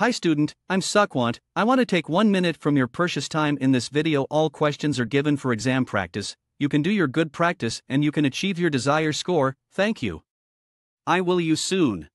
Hi student, I'm Sukwant. I want to take one minute from your precious time in this video. All questions are given for exam practice. You can do your good practice and you can achieve your desired score. Thank you. I will you soon.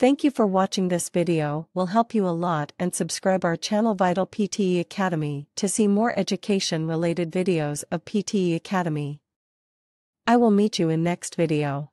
Thank you for watching this video will help you a lot and subscribe our channel Vital PTE Academy to see more education related videos of PTE Academy. I will meet you in next video.